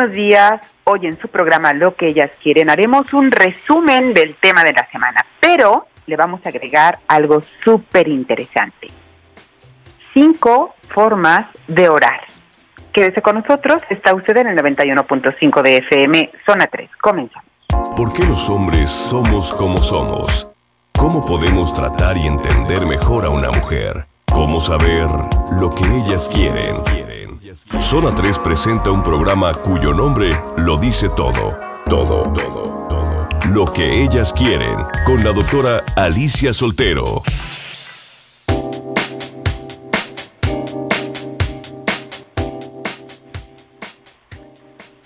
Buenos días. Hoy en su programa Lo que ellas quieren haremos un resumen del tema de la semana, pero le vamos a agregar algo súper interesante. Cinco formas de orar. Quédese con nosotros, está usted en el 91.5 de FM, zona 3. Comenzamos. ¿Por qué los hombres somos como somos? ¿Cómo podemos tratar y entender mejor a una mujer? ¿Cómo saber lo que ellas quieren? Zona 3 presenta un programa cuyo nombre lo dice todo, todo, todo, todo. Lo que ellas quieren, con la doctora Alicia Soltero.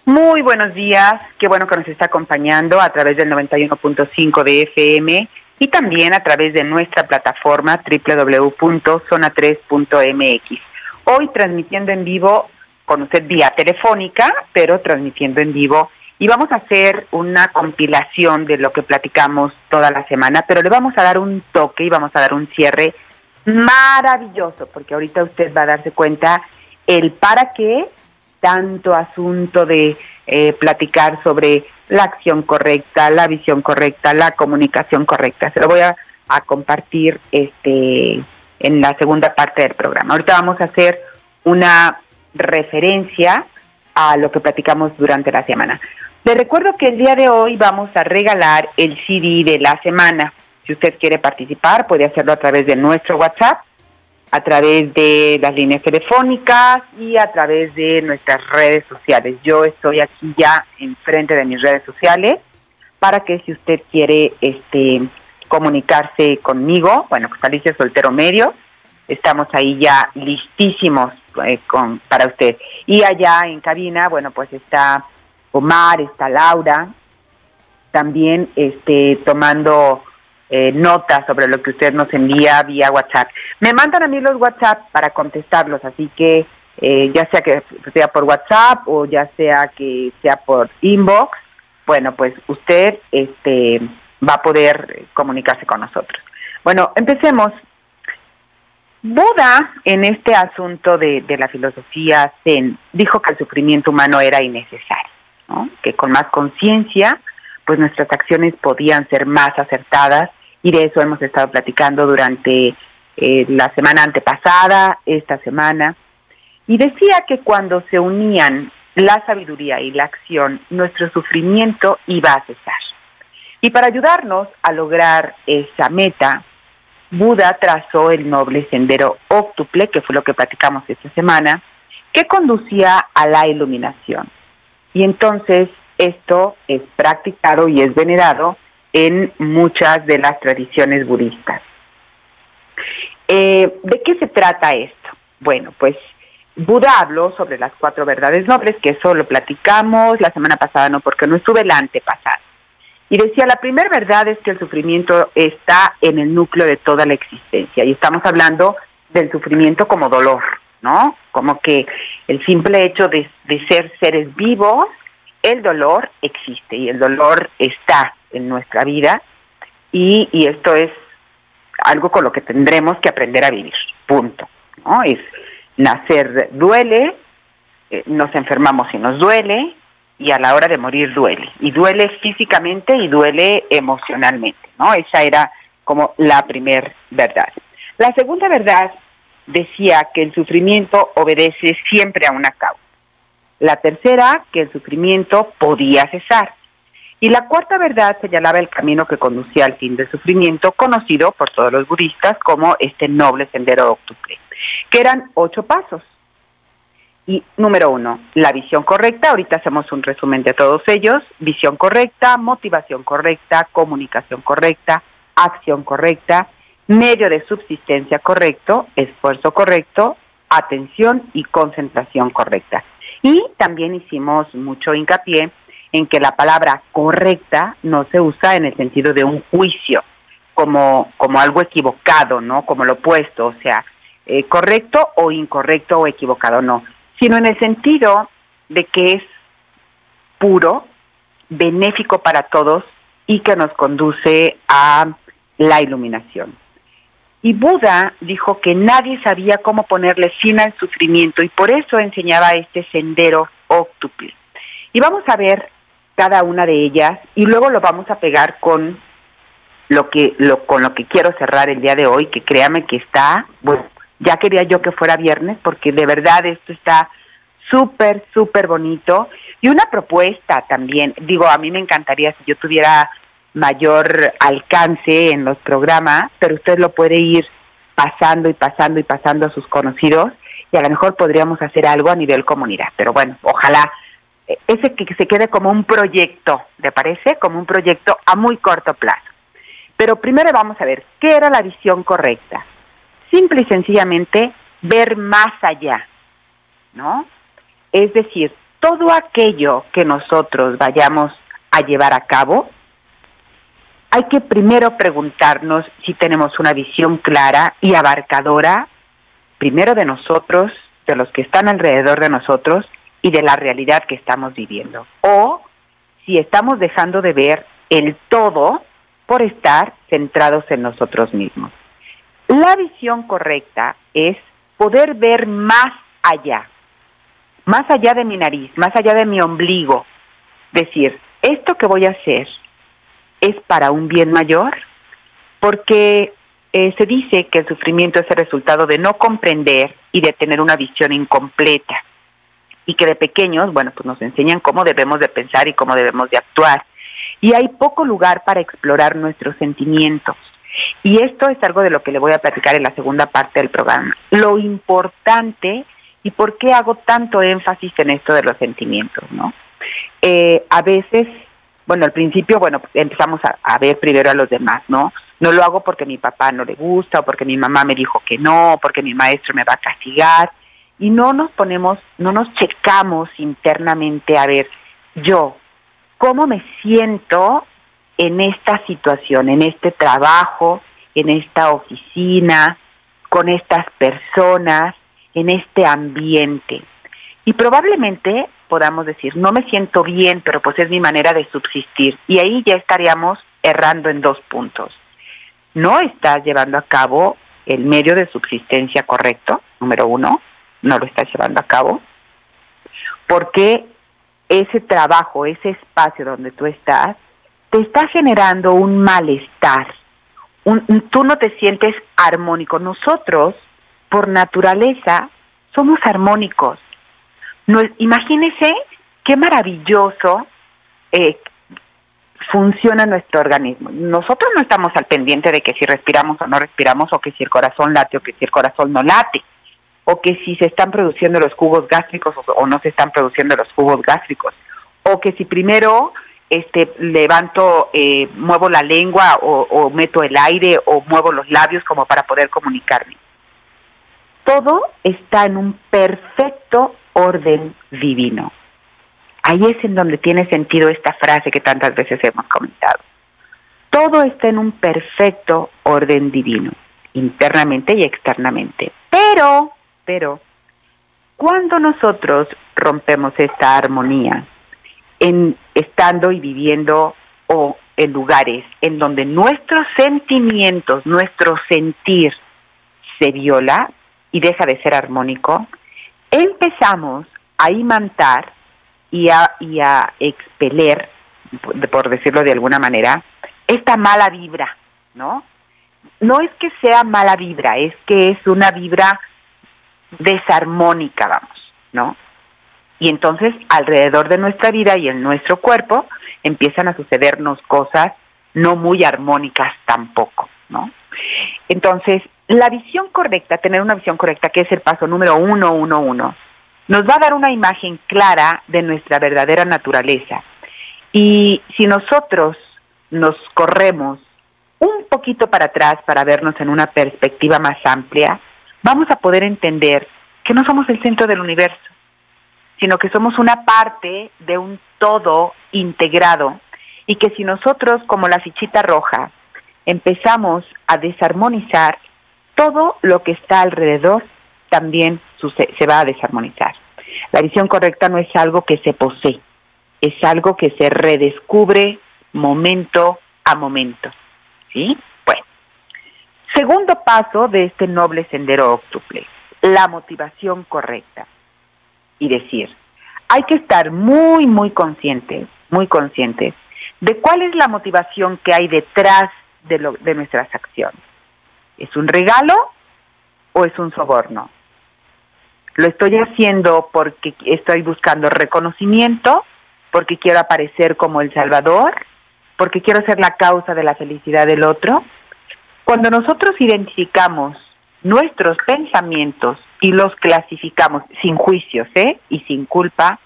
Muy buenos días, qué bueno que nos está acompañando a través del 91.5 de FM y también a través de nuestra plataforma www.zona3.mx. Hoy transmitiendo en vivo con usted vía telefónica, pero transmitiendo en vivo y vamos a hacer una compilación de lo que platicamos toda la semana, pero le vamos a dar un toque y vamos a dar un cierre maravilloso, porque ahorita usted va a darse cuenta el para qué tanto asunto de eh, platicar sobre la acción correcta, la visión correcta, la comunicación correcta. Se lo voy a, a compartir este en la segunda parte del programa. Ahorita vamos a hacer una referencia a lo que platicamos durante la semana. Le recuerdo que el día de hoy vamos a regalar el CD de la semana. Si usted quiere participar, puede hacerlo a través de nuestro WhatsApp, a través de las líneas telefónicas y a través de nuestras redes sociales. Yo estoy aquí ya enfrente de mis redes sociales para que si usted quiere este comunicarse conmigo, bueno, pues Alicia Soltero Medio, estamos ahí ya listísimos eh, con, para usted. Y allá en cabina, bueno, pues está Omar, está Laura, también este, tomando eh, notas sobre lo que usted nos envía vía WhatsApp. Me mandan a mí los WhatsApp para contestarlos, así que eh, ya sea que sea por WhatsApp o ya sea que sea por inbox, bueno, pues usted este, va a poder comunicarse con nosotros. Bueno, empecemos. Buda, en este asunto de, la filosofía Zen, dijo que el sufrimiento humano era innecesario, que con más conciencia, pues nuestras acciones podían ser más acertadas y de eso hemos estado platicando durante eh, la semana antepasada, esta semana, y decía que cuando se unían la sabiduría y la acción, nuestro sufrimiento iba a cesar. Y para ayudarnos a lograr esa meta, Buda trazó el noble sendero óctuple, que fue lo que platicamos esta semana, que conducía a la iluminación. Y entonces esto es practicado y es venerado en muchas de las tradiciones budistas. Eh, ¿De qué se trata esto? Bueno, pues Buda habló sobre las cuatro verdades nobles, que eso lo platicamos la semana pasada, no porque no estuve la antepasada. Y decía, la primera verdad es que el sufrimiento está en el núcleo de toda la existencia. Y estamos hablando del sufrimiento como dolor, ¿no? Como que el simple hecho de, ser seres vivos, el dolor existe y el dolor está en nuestra vida. Y, y esto es algo con lo que tendremos que aprender a vivir, punto. ¿no? Es nacer duele, eh, nos enfermamos y nos duele, y a la hora de morir duele. Y duele físicamente y duele emocionalmente, ¿no? Esa era como la primer verdad. La segunda verdad decía que el sufrimiento obedece siempre a una causa. La tercera, que el sufrimiento podía cesar. Y la cuarta verdad señalaba el camino que conducía al fin del sufrimiento, conocido por todos los budistas como este noble sendero octuple, que eran ocho pasos. Y número uno, la visión correcta. Ahorita hacemos un resumen de todos ellos. Visión correcta, motivación correcta, comunicación correcta, acción correcta, medio de subsistencia correcto, esfuerzo correcto, atención y concentración correcta. Y también hicimos mucho hincapié en que la palabra correcta no se usa en el sentido de un juicio, como, como algo equivocado, ¿no? Como lo opuesto, o sea, eh, correcto o incorrecto o equivocado, no sino en el sentido de que es puro, benéfico para todos y que nos conduce a la iluminación. Y Buda dijo que nadie sabía cómo ponerle fin al sufrimiento y por eso enseñaba este sendero óctuple. Y vamos a ver cada una de ellas y luego lo vamos a pegar con lo que lo con lo que quiero cerrar el día de hoy, que créame que está, bueno, ya quería yo que fuera viernes porque de verdad esto está súper súper bonito y una propuesta también. Digo, a mí me encantaría si yo tuviera mayor alcance en los programas, pero usted lo puede ir pasando y pasando y pasando a sus conocidos y a lo mejor podríamos hacer algo a nivel comunidad. Pero bueno, ojalá eh, ese que se quede como un proyecto, ¿te parece? Como un proyecto a muy corto plazo. Pero primero vamos a ver, ¿qué era la visión correcta? Simple y sencillamente ver más allá, ¿no? Es decir, todo aquello que nosotros vayamos a llevar a cabo, hay que primero preguntarnos si tenemos una visión clara y abarcadora, primero de nosotros, de los que están alrededor de nosotros y de la realidad que estamos viviendo. O si estamos dejando de ver el todo por estar centrados en nosotros mismos. La visión correcta es poder ver más allá, más allá de mi nariz, más allá de mi ombligo. Decir, esto que voy a hacer es para un bien mayor, porque eh, se dice que el sufrimiento es el resultado de no comprender y de tener una visión incompleta y que de pequeños, bueno, pues nos enseñan cómo debemos de pensar y cómo debemos de actuar y hay poco lugar para explorar nuestros sentimientos. Y esto es algo de lo que le voy a platicar en la segunda parte del programa. Lo importante y por qué hago tanto énfasis en esto de los sentimientos, ¿no? Eh, a veces, bueno, al principio, bueno, empezamos a, a, ver primero a los demás, ¿no? No lo hago porque mi papá no le gusta, o porque mi mamá me dijo que no, porque mi maestro me va a castigar, y no nos ponemos, no nos checamos internamente a ver, yo, cómo me siento en esta situación, en este trabajo, en esta oficina, con estas personas, en este ambiente. Y probablemente podamos decir, no me siento bien, pero pues es mi manera de subsistir. Y ahí ya estaríamos errando en dos puntos. No estás llevando a cabo el medio de subsistencia correcto, número uno, no lo estás llevando a cabo, porque ese trabajo, ese espacio donde tú estás, te está generando un malestar. Tú no te sientes armónico. Nosotros, por naturaleza, somos armónicos. No, imagínese qué maravilloso eh, funciona nuestro organismo. Nosotros no estamos al pendiente de que si respiramos o no respiramos, o que si el corazón late o que si el corazón no late o que si se están produciendo los jugos gástricos o, no se están produciendo los jugos gástricos, o que si primero este levanto, eh, muevo la lengua o, o meto el aire o muevo los labios como para poder comunicarme. Todo está en un perfecto orden divino. Ahí es en donde tiene sentido esta frase que tantas veces hemos comentado. Todo está en un perfecto orden divino, internamente y externamente. Pero pero cuando nosotros rompemos esta armonía, en estando y viviendo o en lugares en donde nuestros sentimientos, nuestro sentir se viola y deja de ser armónico, empezamos a imantar y a, y a expeler, por decirlo de alguna manera, esta mala vibra, ¿no? No es que sea mala vibra, es que es una vibra desarmónica, vamos, ¿no? Y entonces alrededor de nuestra vida y en nuestro cuerpo empiezan a sucedernos cosas no muy armónicas tampoco, ¿no? Entonces, la visión correcta, tener una visión correcta, que es el paso número uno, uno, uno, nos va a dar una imagen clara de nuestra verdadera naturaleza. Y si nosotros nos corremos un poquito para atrás para vernos en una perspectiva más amplia, vamos a poder entender que no somos el centro del universo, sino que somos una parte de un todo integrado y que si nosotros, como la fichita roja, empezamos a desarmonizar, todo lo que está alrededor también se va a desarmonizar. La visión correcta no es algo que se posee, es algo que se redescubre momento a momento. ¿Sí? Segundo paso de este noble sendero óctuple, la motivación correcta. Y decir, hay que estar muy, muy conscientes, muy conscientes de cuál es la motivación que hay detrás de, lo, de nuestras acciones. ¿Es un regalo o es un soborno? Lo estoy haciendo porque estoy buscando reconocimiento, porque quiero aparecer como el Salvador, porque quiero ser la causa de la felicidad del otro. Cuando nosotros identificamos nuestros pensamientos y los clasificamos sin juicios ¿eh? y sin culpa,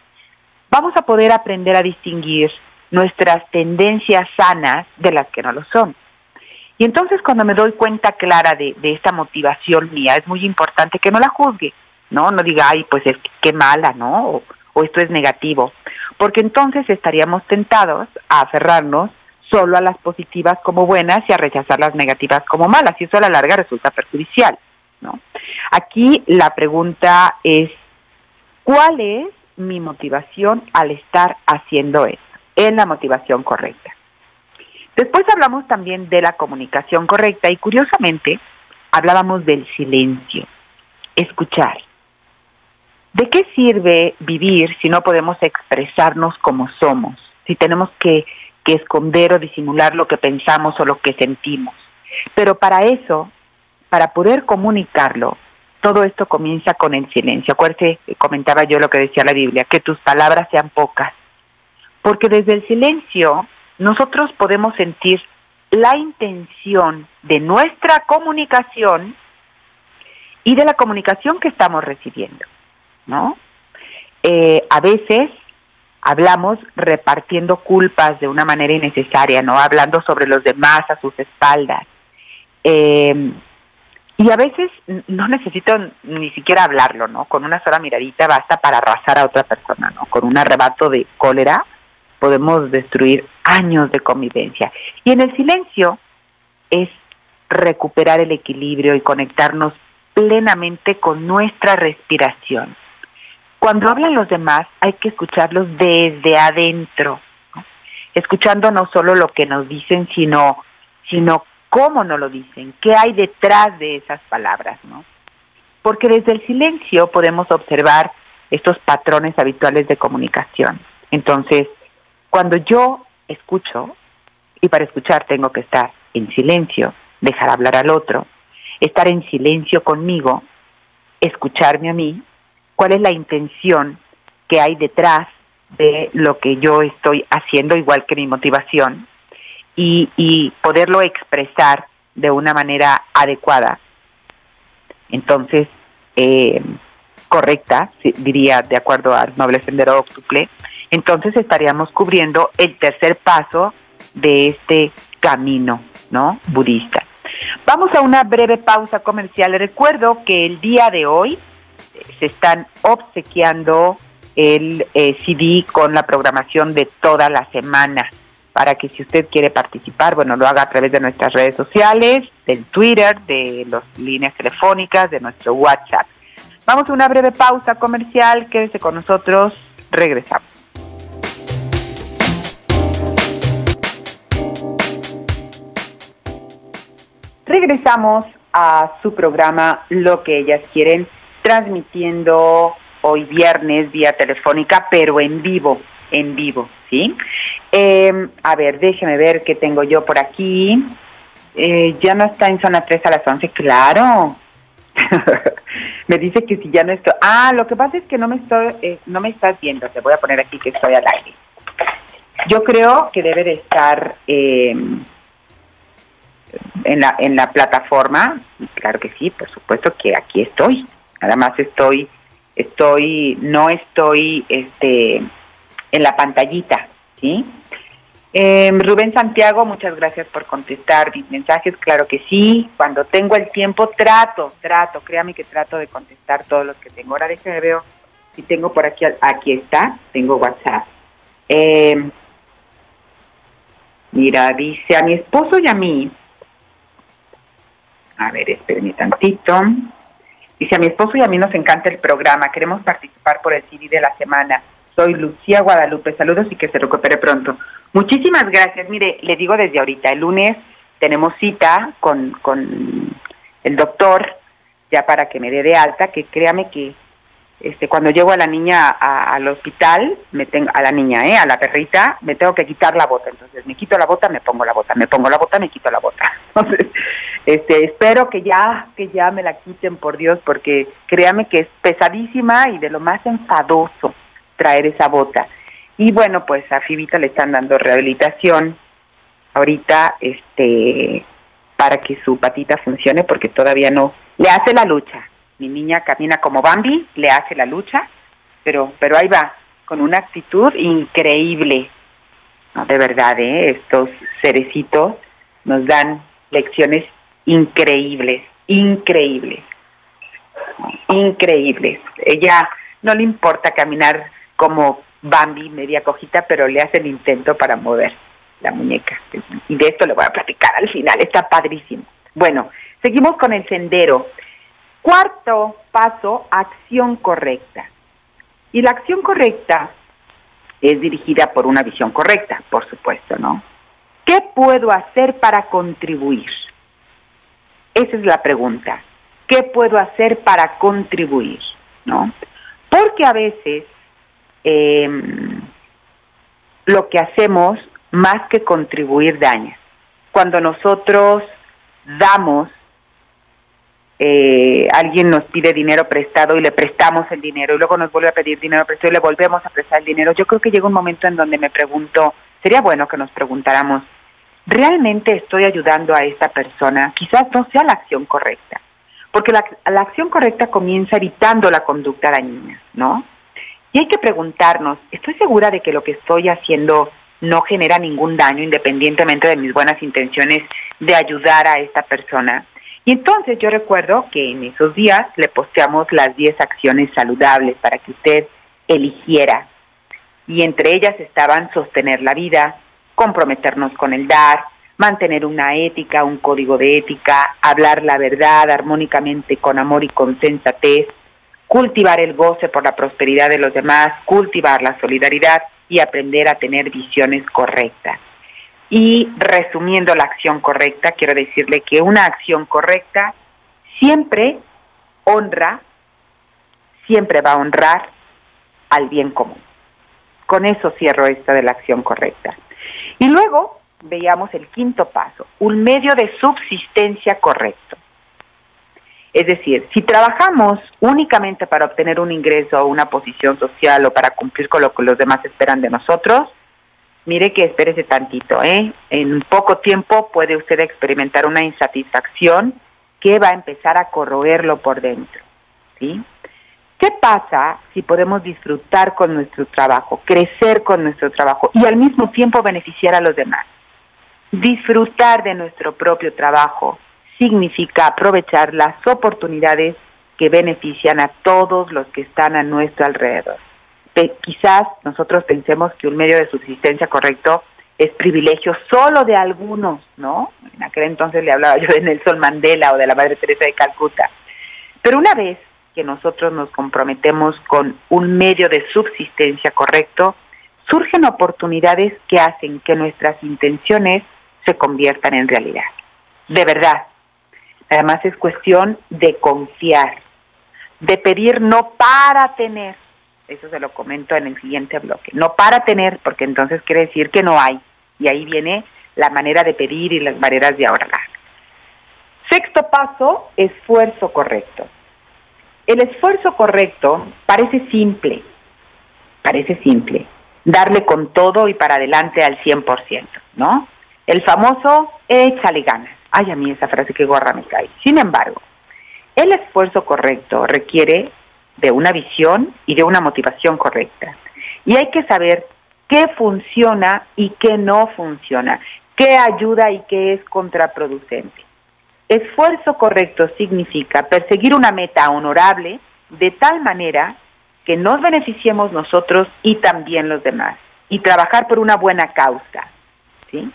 vamos a poder aprender a distinguir nuestras tendencias sanas de las que no lo son. Y entonces cuando me doy cuenta clara de, esta motivación mía, es muy importante que no la juzgue, ¿no? No diga, ay, pues es que mala, ¿no? o esto es negativo, porque entonces estaríamos tentados a aferrarnos solo a las positivas como buenas y a rechazar las negativas como malas, y eso a la larga resulta perjudicial. ¿No? Aquí la pregunta es, ¿cuál es mi motivación al estar haciendo esto? Es la motivación correcta. Después hablamos también de la comunicación correcta y curiosamente hablábamos del silencio, escuchar. ¿De qué sirve vivir si no podemos expresarnos como somos? Si tenemos que, que, esconder o disimular lo que pensamos o lo que sentimos. Pero para eso para poder comunicarlo, todo esto comienza con el silencio. Acuérdate, comentaba yo lo que decía la Biblia, que tus palabras sean pocas. Porque desde el silencio nosotros podemos sentir la intención de nuestra comunicación y de la comunicación que estamos recibiendo, ¿no? Eh, a veces hablamos repartiendo culpas de una manera innecesaria, ¿no? Hablando sobre los demás a sus espaldas. Eh, y a veces no necesito ni siquiera hablarlo, ¿no? Con una sola miradita basta para arrasar a otra persona, ¿no? Con un arrebato de cólera podemos destruir años de convivencia. Y en el silencio es recuperar el equilibrio y conectarnos plenamente con nuestra respiración. Cuando hablan los demás hay que escucharlos desde adentro, escuchando no solo lo que nos dicen, sino, sino cómo no lo dicen, qué hay detrás de esas palabras, ¿no? Porque desde el silencio podemos observar estos patrones habituales de comunicación. Entonces, cuando yo escucho, y para escuchar tengo que estar en silencio, dejar hablar al otro, estar en silencio conmigo, escucharme a mí, cuál es la intención que hay detrás de lo que yo estoy haciendo, igual que mi motivación, y, poderlo expresar de una manera adecuada. Entonces, eh, correcta, diría de acuerdo al noble sendero octuple, entonces estaríamos cubriendo el tercer paso de este camino, ¿no? Budista. Vamos a una breve pausa comercial. Recuerdo que el día de hoy eh, se están obsequiando el eh, CD con la programación de toda la semana para que si usted quiere participar, bueno, lo haga a través de nuestras redes sociales, del Twitter, de las líneas telefónicas, de nuestro WhatsApp. Vamos a una breve pausa comercial, quédese con nosotros, regresamos. Regresamos a su programa Lo que ellas quieren, transmitiendo hoy viernes vía telefónica, pero en vivo en vivo, ¿sí? Eh, a ver, déjeme ver qué tengo yo por aquí. Eh, ya no está en zona 3 a las 11, claro. me dice que si ya no estoy... Ah, lo que pasa es que no me, estoy, eh, no me estás viendo, te voy a poner aquí que estoy al aire. Yo creo que debe de estar en, la, en la plataforma, claro que sí, por supuesto que aquí estoy. Nada más estoy, estoy, no estoy, este en la pantallita, ¿sí? Eh, Rubén Santiago, muchas gracias por contestar mis mensajes, claro que sí, cuando tengo el tiempo trato, trato, créame que trato de contestar todos los que tengo. Ahora déjeme ver si tengo por aquí, aquí está, tengo WhatsApp. Eh, mira, dice a mi esposo y a mí, a ver, espérenme tantito, dice a mi esposo y a mí nos encanta el programa, queremos participar por el CD de la semana soy Lucía Guadalupe. Saludos y que se recupere pronto. Muchísimas gracias. Mire, le digo desde ahorita, el lunes tenemos cita con, con el doctor ya para que me dé de alta, que créame que este, cuando llego a la niña al hospital, me tengo, a la niña, ¿eh? a la perrita, me tengo que quitar la bota. Entonces me quito la bota, me pongo la bota, me pongo la bota, me quito la bota. Entonces, este, espero que ya, que ya me la quiten, por Dios, porque créame que es pesadísima y de lo más enfadoso traer esa bota. Y bueno, pues a Fibita le están dando rehabilitación ahorita, este, para que su patita funcione, porque todavía no, le hace la lucha mi niña camina como Bambi, le hace la lucha, pero, pero ahí va, con una actitud increíble. de verdad, ¿eh? estos cerecitos nos dan lecciones increíbles, increíbles, increíbles. Ella no le importa caminar como Bambi, media cojita, pero le hace el intento para mover la muñeca. Y de esto le voy a platicar al final, está padrísimo. Bueno, seguimos con el sendero. Cuarto paso, acción correcta. Y la acción correcta es dirigida por una visión correcta, por supuesto, ¿no? ¿Qué puedo hacer para contribuir? Esa es la pregunta. ¿Qué puedo hacer para contribuir? ¿No? Porque a veces em, lo que hacemos más que contribuir daña. Cuando nosotros damos eh, alguien nos pide dinero prestado y le prestamos el dinero y luego nos vuelve a pedir dinero prestado y le volvemos a prestar el dinero, yo creo que llega un momento en donde me pregunto, sería bueno que nos preguntáramos, ¿realmente estoy ayudando a esta persona? Quizás no sea la acción correcta, porque la, la acción correcta comienza evitando la conducta dañina, ¿no? Hay que preguntarnos, ¿estoy segura de que lo que estoy haciendo no genera ningún daño independientemente de mis buenas intenciones de ayudar a esta persona? Y entonces yo recuerdo que en esos días le posteamos las 10 acciones saludables para que usted eligiera. Y entre ellas estaban sostener la vida, comprometernos con el dar, mantener una ética, un código de ética, hablar la verdad armónicamente con amor y con sensatez, cultivar el goce por la prosperidad de los demás, cultivar la solidaridad y aprender a tener visiones correctas. Y resumiendo la acción correcta, quiero decirle que una acción correcta siempre honra, siempre va a honrar al bien común. Con eso cierro esta de la acción correcta. Y luego veíamos el quinto paso, un medio de subsistencia correcto. Es decir, si trabajamos únicamente para obtener un ingreso o una posición social o para cumplir con lo que los demás esperan de nosotros, mire que espérese tantito, ¿eh? En poco tiempo puede usted experimentar una insatisfacción que va a empezar a corroerlo por dentro, ¿sí? ¿Qué pasa si podemos disfrutar con nuestro trabajo, crecer con nuestro trabajo y al mismo tiempo beneficiar a los demás? Disfrutar de nuestro propio trabajo significa aprovechar las oportunidades que benefician a todos los que están a nuestro alrededor quizás nosotros pensemos que un medio de subsistencia correcto es privilegio solo de algunos, ¿no? En aquel entonces le hablaba yo de Nelson Mandela o de la Madre Teresa de Calcuta. Pero una vez que nosotros nos comprometemos con un medio de subsistencia correcto, surgen oportunidades que hacen que nuestras intenciones se conviertan en realidad. De verdad. Además es cuestión de confiar, de pedir no para tener, eso se lo comento en el siguiente bloque. No para tener, porque entonces quiere decir que no hay. Y ahí viene la manera de pedir y las maneras de ahorrar. Sexto paso, esfuerzo correcto. El esfuerzo correcto parece simple, parece simple, darle con todo y para adelante al 100%, ¿no? El famoso échale ganas. Ay, a mí esa frase que gorra me cae. Sin embargo, el esfuerzo correcto requiere de una visión y de una motivación correcta. Y hay que saber qué funciona y qué no funciona, qué ayuda y qué es contraproducente. Esfuerzo correcto significa perseguir una meta honorable de tal manera que nos beneficiemos nosotros y también los demás, y trabajar por una buena causa. ¿sí?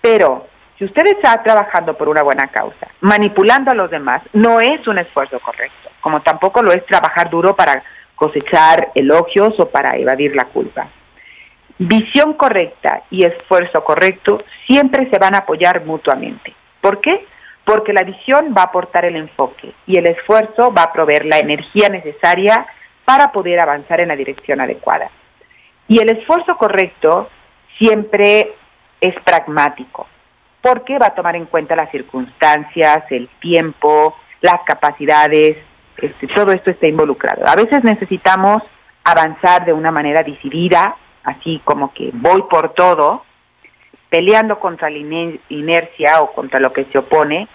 Pero si usted está trabajando por una buena causa, manipulando a los demás, no es un esfuerzo correcto, como tampoco lo es trabajar duro para cosechar elogios o para evadir la culpa. Visión correcta y esfuerzo correcto siempre se van a apoyar mutuamente. ¿Por qué? Porque la visión va a aportar el enfoque y el esfuerzo va a proveer la energía necesaria para poder avanzar en la dirección adecuada. Y el esfuerzo correcto siempre es pragmático, porque va a tomar en cuenta las circunstancias, el tiempo, las capacidades, este, todo esto está involucrado. A veces necesitamos avanzar de una manera decidida, así como que voy por todo, peleando contra la inercia o contra lo que se opone,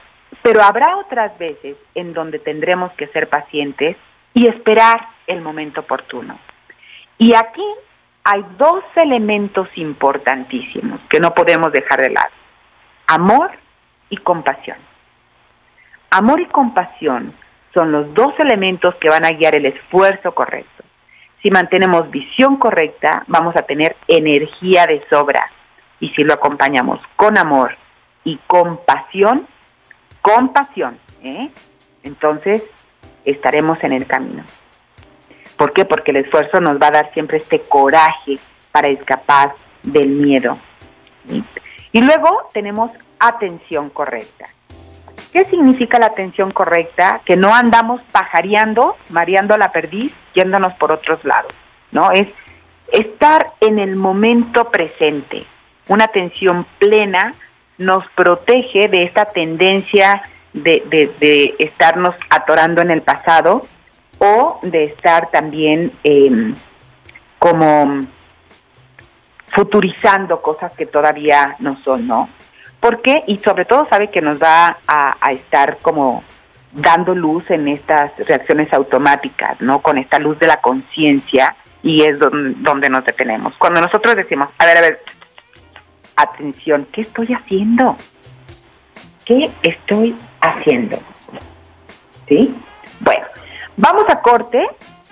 pero habrá otras veces en donde tendremos que ser pacientes y esperar el momento oportuno. Y aquí hay dos elementos importantísimos que no podemos dejar de lado. Amor y compasión. Amor y compasión son los dos elementos que van a guiar el esfuerzo correcto. Si mantenemos visión correcta, vamos a tener energía de sobra. Y si lo acompañamos con amor y compasión, compasión, ¿eh? entonces estaremos en el camino. ¿Por qué? Porque el esfuerzo nos va a dar siempre este coraje para escapar del miedo. Y luego tenemos atención correcta. ¿Qué significa la atención correcta? Que no andamos pajareando, mareando la perdiz, yéndonos por otros lados, ¿no? Es estar en el momento presente. Una atención plena nos protege de esta tendencia de, de, estarnos atorando en el pasado o de estar también em, como futurizando cosas que todavía no son, ¿no? ¿Por qué? Y sobre todo sabe que nos va a, a estar como dando luz en estas reacciones automáticas, ¿no? Con esta luz de la conciencia y es donde, donde nos detenemos. Cuando nosotros decimos, a ver, a ver, atención, ¿qué estoy haciendo? ¿Qué estoy haciendo? ¿Sí? Bueno, vamos a corte,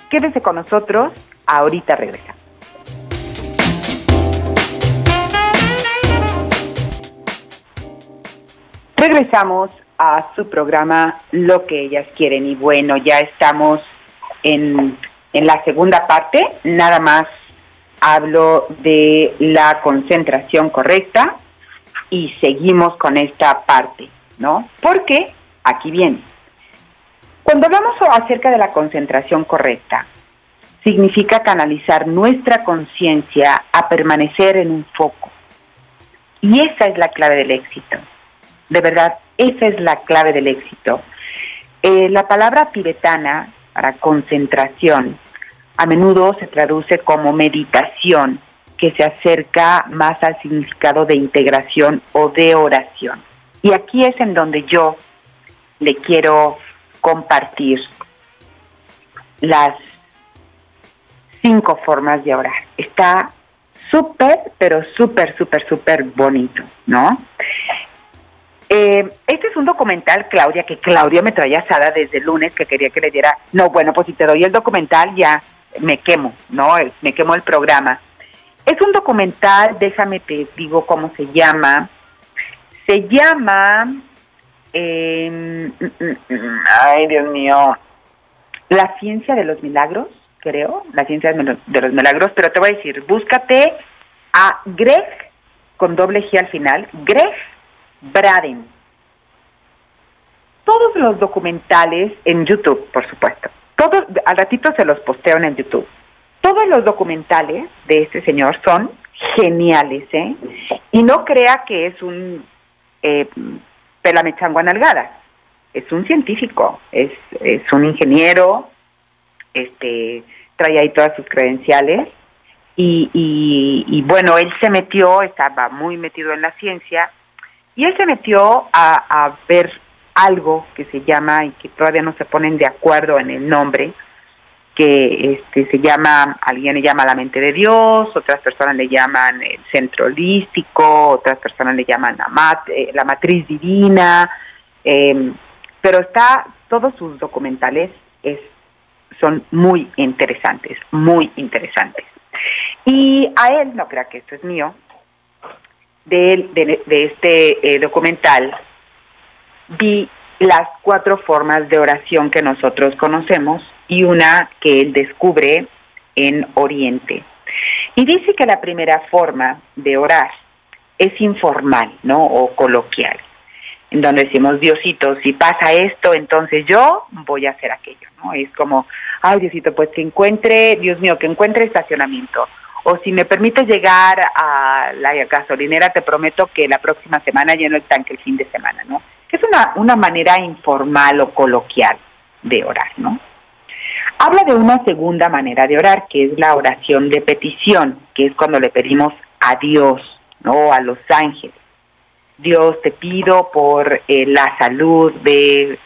quédese con nosotros, ahorita regresamos. Regresamos a su programa Lo que ellas quieren y bueno, ya estamos en, en la segunda parte, nada más hablo de la concentración correcta y seguimos con esta parte, ¿no? Porque aquí viene. Cuando hablamos acerca de la concentración correcta, significa canalizar nuestra conciencia a permanecer en un foco. Y esa es la clave del éxito. De verdad, esa es la clave del éxito. Eh, la palabra tibetana para concentración a menudo se traduce como meditación, que se acerca más al significado de integración o de oración. Y aquí es en donde yo le quiero compartir las cinco formas de orar. Está súper, pero súper, súper, súper bonito, ¿no? Eh, este es un documental, Claudia, que Claudia me traía asada desde el lunes, que quería que le diera, no, bueno, pues si te doy el documental ya me quemo, ¿no? Me quemo el programa. Es un documental, déjame te digo cómo se llama. Se llama, em, ay Dios mío, La ciencia de los milagros, creo, la ciencia de los milagros, pero te voy a decir, búscate a Greg, con doble G al final, Greg Braden. Todos los documentales en YouTube, por supuesto todos, al ratito se los posteo en YouTube. Todos los documentales de este señor son geniales, ¿eh? Y no crea que es un eh, pelamechango nalgada. Es un científico, es, es un ingeniero, este, trae ahí todas sus credenciales. Y, y, y, bueno, él se metió, estaba muy metido en la ciencia, y él se metió a, ver algo que se llama y que todavía no se ponen de acuerdo en el nombre, que este se llama, alguien le llama la mente de Dios, otras personas le llaman el centro holístico, otras personas le llaman la, mat, eh, la matriz divina, em, pero está, todos sus documentales es, son muy interesantes, muy interesantes. Y a él, no crea que esto es mío, de, de, de este eh, documental vi las cuatro formas de oración que nosotros conocemos y una que él descubre en Oriente. Y dice que la primera forma de orar es informal, ¿no? O coloquial. en donde decimos, Diosito, si pasa esto, entonces yo voy a hacer aquello, ¿no? Es como, ay, Diosito, pues que encuentre, Dios mío, que encuentre estacionamiento. O si me permites llegar a la gasolinera, te prometo que la próxima semana lleno el tanque el fin de semana, ¿no? Es una, una manera informal o coloquial de orar, ¿no? Habla de una segunda manera de orar, que es la oración de petición, que es cuando le pedimos a Dios, ¿no? A los ángeles. Dios te pido por eh, la salud de,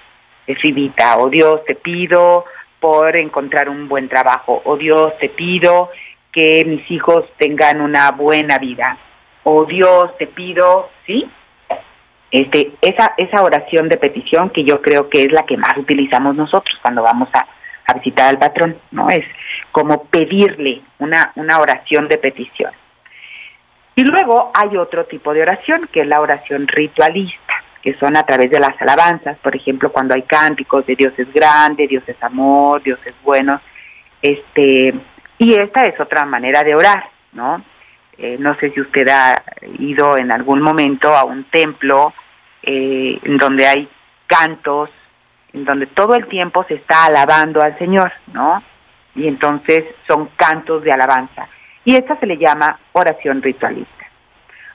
de Fibita, o Dios te pido por encontrar un buen trabajo, o Dios te pido que mis hijos tengan una buena vida, o Dios te pido, ¿sí? Este, esa, esa oración de petición que yo creo que es la que más utilizamos nosotros cuando vamos a, a visitar al patrón, ¿no? Es como pedirle una, una oración de petición. Y luego hay otro tipo de oración, que es la oración ritualista, que son a través de las alabanzas, por ejemplo, cuando hay cánticos de Dios es grande, Dios es amor, Dios es bueno, este, y esta es otra manera de orar, ¿no? Eh, no sé si usted ha ido en algún momento a un templo eh, en donde hay cantos, en donde todo el tiempo se está alabando al Señor, ¿no? Y entonces son cantos de alabanza. Y esta se le llama oración ritualista.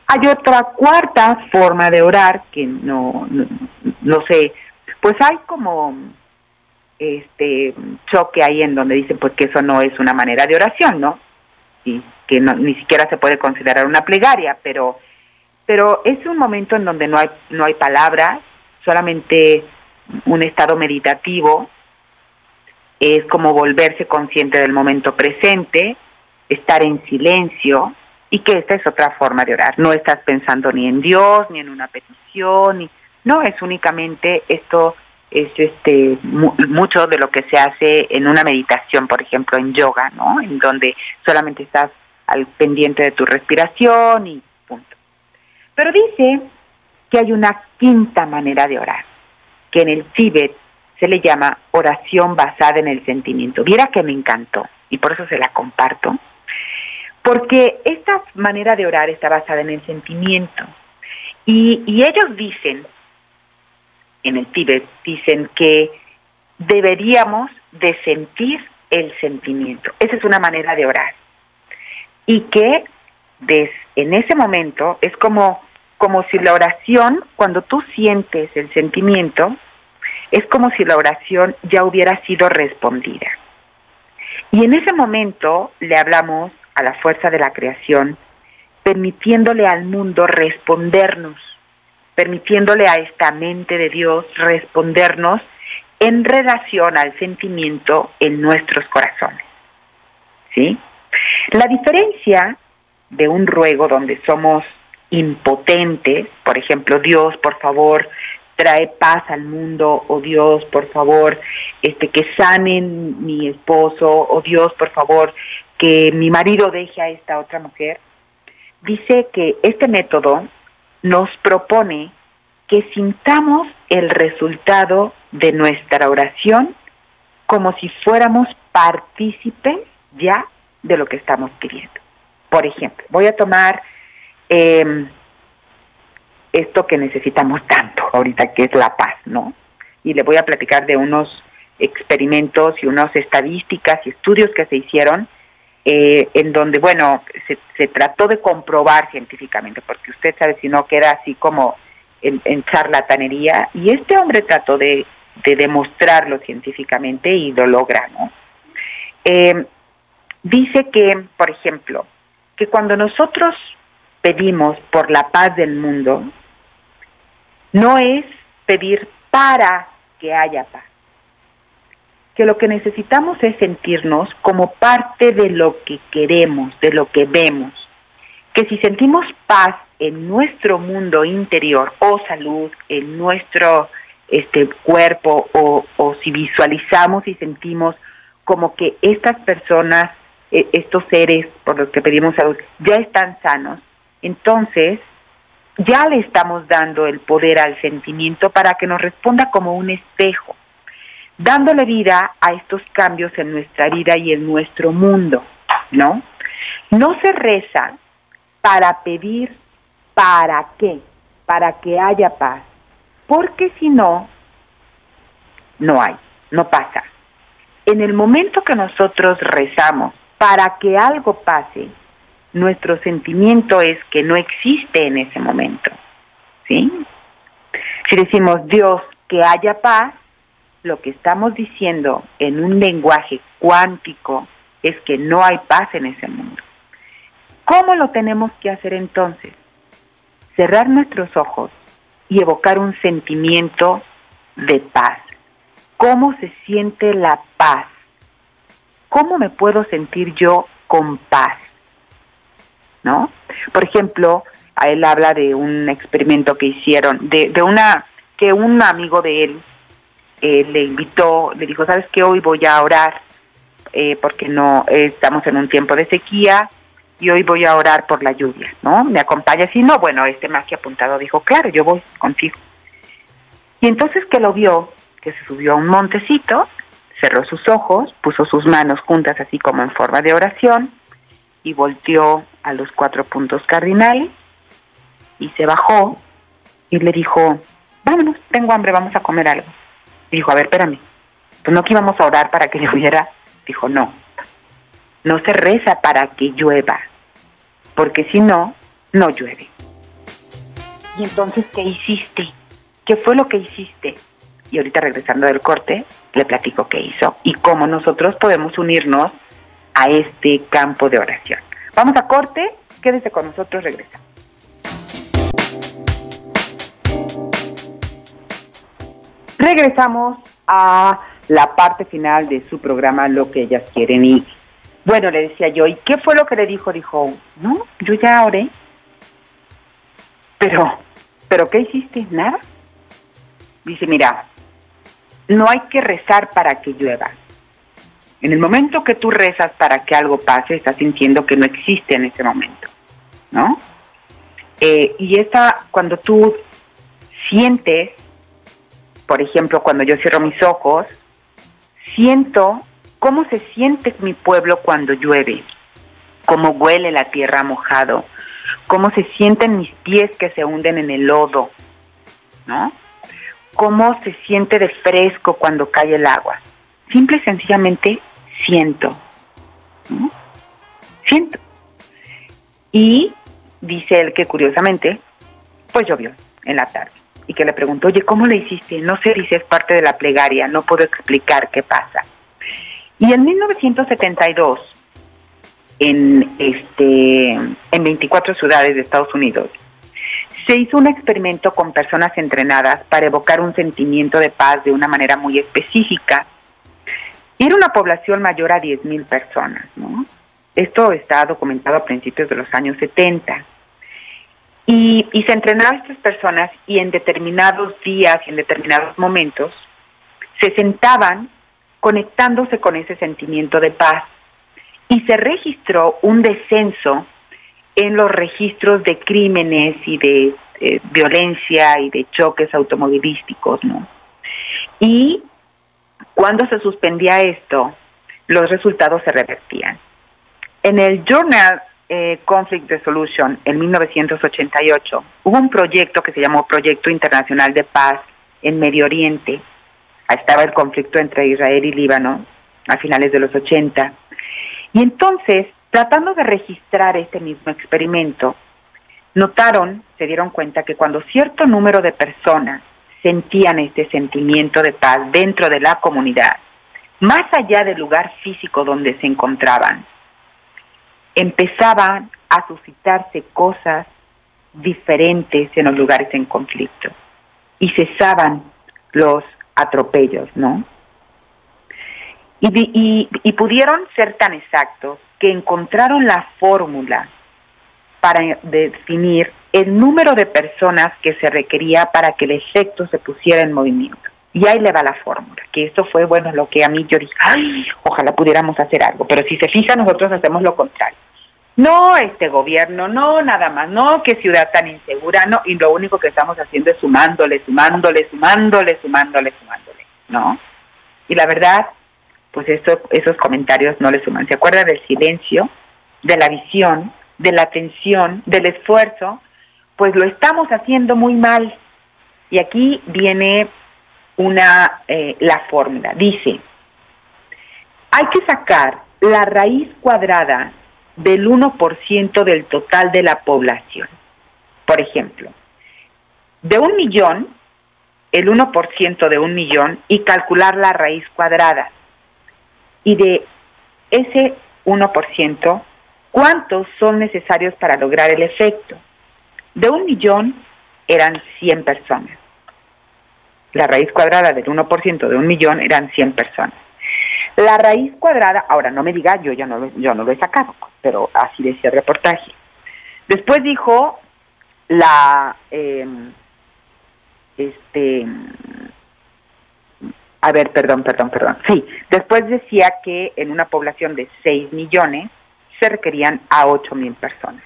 Hay otra cuarta forma de orar que no, no, sé, pues hay como este choque ahí en donde dicen pues que eso no es una manera de oración, ¿no? Y que ni siquiera se puede considerar una plegaria, pero pero es un momento en donde no hay no hay palabras, solamente un estado meditativo, es como volverse consciente del momento presente, estar en silencio y que esta es otra forma de orar. No estás pensando ni en Dios, ni en una petición, ni, no, es únicamente esto es este mucho de lo que se hace en una meditación, por ejemplo, en yoga, ¿no? En donde solamente estás al pendiente de tu respiración y punto. Pero dice que hay una quinta manera de orar, que en el Tíbet se le llama oración basada en el sentimiento. Viera que me encantó y por eso se la comparto, porque esta manera de orar está basada en el sentimiento. Y, y ellos dicen, en el Tíbet, dicen que deberíamos de sentir el sentimiento. Esa es una manera de orar. Y que en ese momento es como como si la oración, cuando tú sientes el sentimiento, es como si la oración ya hubiera sido respondida. Y en ese momento le hablamos a la fuerza de la creación, permitiéndole al mundo respondernos, permitiéndole a esta mente de Dios respondernos en relación al sentimiento en nuestros corazones. ¿Sí? La diferencia de un ruego donde somos impotentes, por ejemplo, Dios, por favor, trae paz al mundo, o Dios, por favor, este que sanen mi esposo, o Dios, por favor, que mi marido deje a esta otra mujer. Dice que este método nos propone que sintamos el resultado de nuestra oración como si fuéramos partícipes ya de lo que estamos pidiendo. Por ejemplo, voy a tomar eh, esto que necesitamos tanto ahorita, que es la paz, ¿no? Y le voy a platicar de unos experimentos y unas estadísticas y estudios que se hicieron eh, en donde, bueno, se, se, trató de comprobar científicamente, porque usted sabe si no queda así como en, charlatanería, y este hombre trató de, de, demostrarlo científicamente y lo logra, ¿no? Eh, dice que, por ejemplo, que cuando nosotros pedimos por la paz del mundo no es pedir para que haya paz, que lo que necesitamos es sentirnos como parte de lo que queremos, de lo que vemos, que si sentimos paz en nuestro mundo interior o salud, en nuestro este cuerpo o, o si visualizamos y sentimos como que estas personas, e, estos seres por los que pedimos salud, ya están sanos, entonces ya le estamos dando el poder al sentimiento para que nos responda como un espejo, dándole vida a estos cambios en nuestra vida y en nuestro mundo, ¿no? No se reza para pedir para qué, para que haya paz, porque si no, no hay, no pasa. En el momento que nosotros rezamos para que algo pase, nuestro sentimiento es que no existe en ese momento. ¿Sí? Si decimos Dios que haya paz, lo que estamos diciendo en un lenguaje cuántico es que no hay paz en ese mundo. ¿Cómo lo tenemos que hacer entonces? Cerrar nuestros ojos y evocar un sentimiento de paz. ¿Cómo se siente la paz? ¿Cómo me puedo sentir yo con paz? ¿No? Por ejemplo, él habla de un experimento que hicieron, de, de una que un amigo de él eh, le invitó, le dijo, sabes que hoy voy a orar eh, porque no estamos en un tiempo de sequía y hoy voy a orar por la lluvia, ¿no? Me acompaña, si no, bueno, este más que apuntado dijo, claro, yo voy contigo. Y entonces que lo vio, que se subió a un montecito, cerró sus ojos, puso sus manos juntas así como en forma de oración y volteó a los cuatro puntos cardinales y se bajó y le dijo, vámonos, tengo hambre, vamos a comer algo. Dijo, a ver, espérame, pues no que íbamos a orar para que lloviera. Dijo, no, no se reza para que llueva, porque si no, no llueve. Y entonces, ¿qué hiciste? ¿Qué fue lo que hiciste? Y ahorita regresando del corte, le platico qué hizo y cómo nosotros podemos unirnos a este campo de oración. Vamos a corte, quédese con nosotros, regresamos. Regresamos a la parte final de su programa Lo que ellas quieren y bueno, le decía yo, ¿y qué fue lo que le dijo? Dijo, no, yo ya oré. Pero, ¿pero qué hiciste? Nada. Dice, mira, no hay que rezar para que llueva. En el momento que tú rezas para que algo pase, estás sintiendo que no existe en ese momento, ¿no? Eh, y esta, cuando tú sientes por ejemplo, cuando yo cierro mis ojos, siento cómo se siente mi pueblo cuando llueve, cómo huele la tierra mojado, cómo se sienten mis pies que se hunden en el lodo, ¿no? Cómo se siente de fresco cuando cae el agua. Simple y sencillamente siento. Siento. Y dice él que curiosamente, pues llovió en la tarde y que le preguntó, oye, ¿cómo le hiciste? No sé, dice, es parte de la plegaria, no puedo explicar qué pasa. Y en 1972, en, este, en 24 ciudades de Estados Unidos, se hizo un experimento con personas entrenadas para evocar un sentimiento de paz de una manera muy específica. Era una población mayor a 10.000 personas, ¿no? Esto está documentado a principios de los años 70. Y, se entrenaba a estas personas y en determinados días y en determinados momentos se sentaban conectándose con ese sentimiento de paz. Y se registró un descenso en los registros de crímenes y de eh, violencia y de choques automovilísticos, ¿no? Y cuando se suspendía esto, los resultados se revertían. En el Journal eh, Conflict Resolution en 1988, hubo un proyecto que se llamó Proyecto Internacional de Paz en Medio Oriente. Estaba el conflicto entre Israel y Líbano a finales de los 80. Y entonces, tratando de registrar este mismo experimento, notaron, se dieron cuenta que cuando cierto número de personas sentían este sentimiento de paz dentro de la comunidad, más allá del lugar físico donde se encontraban, empezaban a suscitarse cosas diferentes en los lugares en conflicto y cesaban los atropellos, ¿no? Y, y, pudieron ser tan exactos que encontraron la fórmula para definir el número de personas que se requería para que el efecto se pusiera en movimiento. Y ahí le va la fórmula, que esto fue, bueno, lo que a mí yo dije, ay, ojalá pudiéramos hacer algo, pero si se fija, nosotros hacemos lo contrario. No este gobierno, no nada más, no qué ciudad tan insegura, no, y lo único que estamos haciendo es sumándole, sumándole, sumándole, sumándole, sumándole, ¿no? Y la verdad, pues eso, esos comentarios no le suman. ¿Se acuerda del silencio, de la visión, de la atención, del esfuerzo? Pues lo estamos haciendo muy mal. Y aquí viene una eh, la fórmula. Dice, hay que sacar la raíz cuadrada del 1% del total de la población. Por ejemplo, de un millón, el 1% de un millón y calcular la raíz cuadrada. Y de ese 1%, ¿cuántos son necesarios para lograr el efecto? De un millón eran 100 personas. La raíz cuadrada del 1% de un millón eran 100 personas. La raíz cuadrada, ahora no me diga, yo ya no, yo no lo he sacado, pero así decía el reportaje. Después dijo la, em, este, a ver, perdón, perdón, perdón. Sí, después decía que en una población de 6 millones se requerían a 8 mil personas.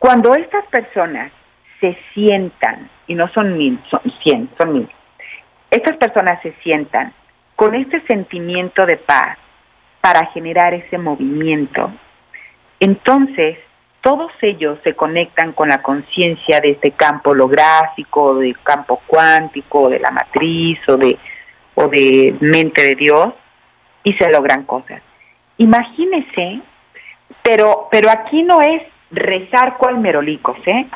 Cuando estas personas se sientan, y no son mil, son 100, son mil, estas personas se sientan con este sentimiento de paz para generar ese movimiento, entonces todos ellos se conectan con la conciencia de este campo holográfico, del campo cuántico, de la matriz o de, o de mente de Dios y se logran cosas. Imagínese, pero, pero aquí no es rezar cual merolicos, ¿eh?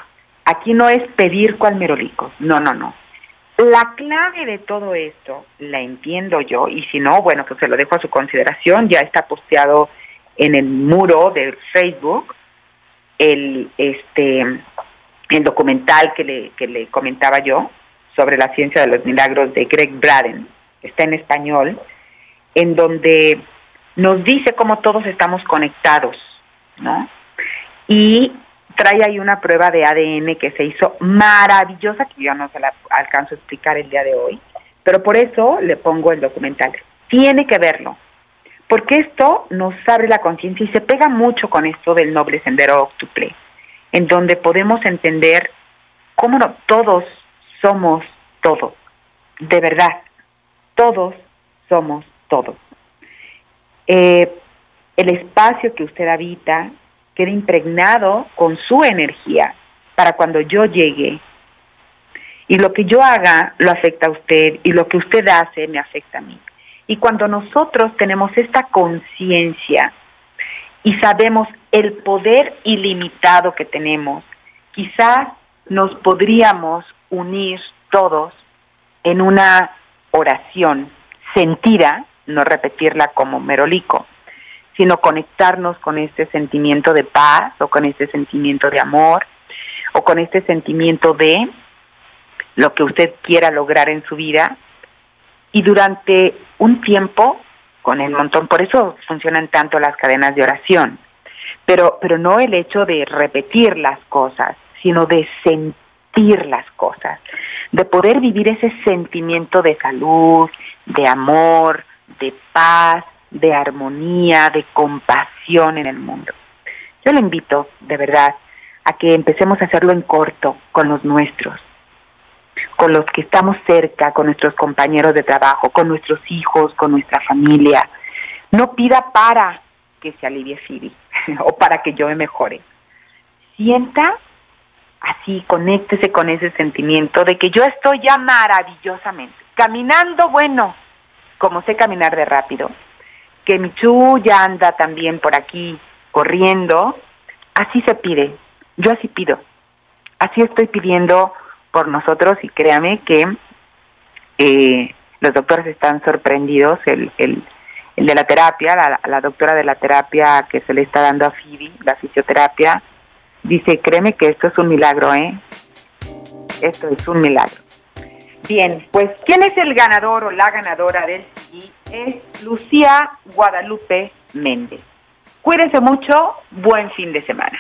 Aquí no es pedir cual merolicos, no, no, no. La clave de todo esto la entiendo yo y si no, bueno, pues se lo dejo a su consideración, ya está posteado en el muro de Facebook el este el documental que le, que le comentaba yo sobre la ciencia de los milagros de Greg Braden, está en español, en donde nos dice cómo todos estamos conectados, ¿no? Y trae ahí una prueba de ADN que se hizo maravillosa, que yo no se la alcanzo a explicar el día de hoy, pero por eso le pongo el documental. Tiene que verlo, porque esto nos abre la conciencia y se pega mucho con esto del noble sendero octuple, en donde podemos entender cómo no, todos somos todo, de verdad, todos somos todo. Eh, el espacio que usted habita quede impregnado con su energía para cuando yo llegue. Y lo que yo haga lo afecta a usted y lo que usted hace me afecta a mí. Y cuando nosotros tenemos esta conciencia y sabemos el poder ilimitado que tenemos, quizás nos podríamos unir todos en una oración sentida, no repetirla como merolico, sino conectarnos con este sentimiento de paz o con este sentimiento de amor o con este sentimiento de lo que usted quiera lograr en su vida y durante un tiempo con el montón, por eso funcionan tanto las cadenas de oración, pero, pero no el hecho de repetir las cosas, sino de sentir las cosas, de poder vivir ese sentimiento de salud, de amor, de paz, de armonía, de compasión en el mundo. Yo le invito, de verdad, a que empecemos a hacerlo en corto con los nuestros, con los que estamos cerca, con nuestros compañeros de trabajo, con nuestros hijos, con nuestra familia. No pida para que se alivie Siri o para que yo me mejore. Sienta así, conéctese con ese sentimiento de que yo estoy ya maravillosamente, caminando bueno, como sé caminar de rápido, que Michu ya anda también por aquí corriendo, así se pide, yo así pido, así estoy pidiendo por nosotros y créame que eh, los doctores están sorprendidos, el, el, de la terapia, la, doctora de la terapia que se le está dando a Phoebe, la fisioterapia, dice, créeme que esto es un milagro, ¿eh? Esto es un milagro. Bien, pues, ¿quién es el ganador o la ganadora del sí? Es Lucía Guadalupe Méndez. Cuídense mucho, buen fin de semana.